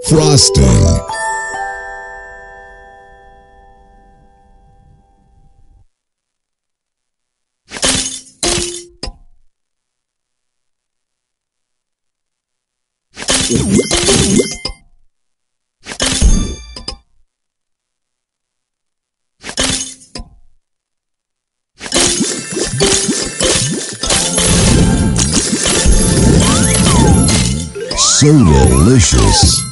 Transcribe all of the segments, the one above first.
Frosting. So delicious.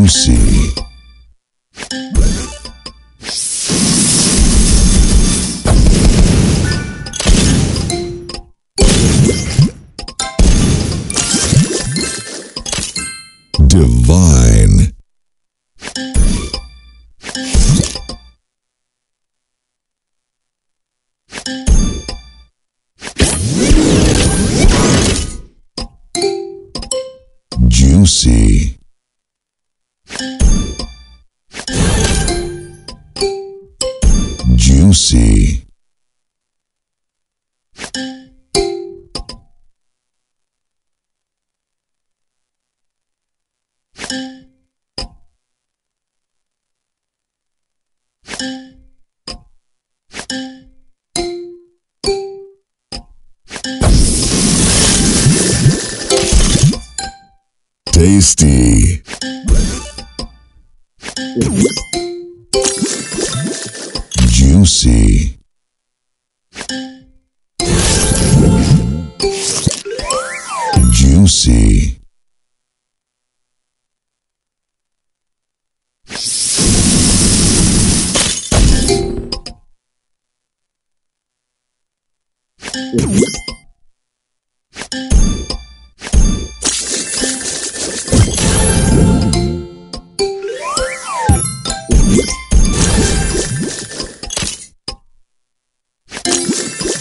Juicy. Divine. Juicy. Juicy. Tasty. Juicy. Juicy.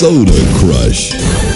Soda Crush.